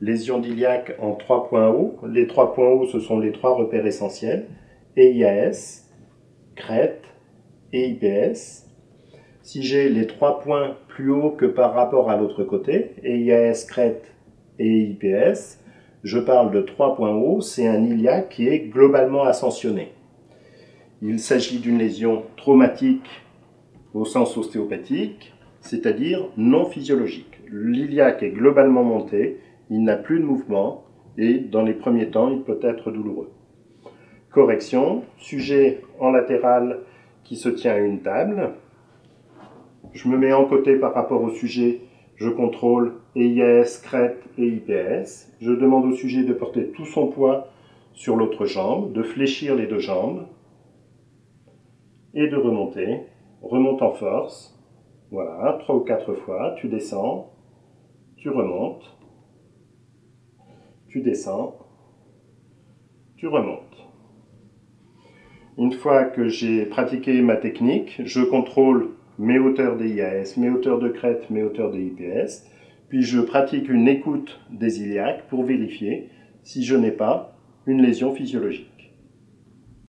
lésion d'iliaque en trois points hauts. Les trois points hauts, ce sont les trois repères essentiels, EIAS, crête et IPS. Si j'ai les trois points plus hauts que par rapport à l'autre côté, EIAS, crête et IPS, je parle de trois points hauts, c'est un iliaque qui est globalement ascensionné. Il s'agit d'une lésion traumatique au sens ostéopathique, c'est-à-dire non physiologique. L'iliaque est globalement monté, il n'a plus de mouvement et dans les premiers temps, il peut être douloureux. Correction, sujet en latéral qui se tient à une table. Je me mets en côté par rapport au sujet, je contrôle EIS, crête et IPS. Je demande au sujet de porter tout son poids sur l'autre jambe, de fléchir les deux jambes et de remonter. Remonte en force. Voilà, trois ou quatre fois. Tu descends, tu remontes, tu descends, tu remontes. Une fois que j'ai pratiqué ma technique, je contrôle mes hauteurs des IAS, mes hauteurs de crête, mes hauteurs des IPS, puis je pratique une écoute des iliaques pour vérifier si je n'ai pas une lésion physiologique.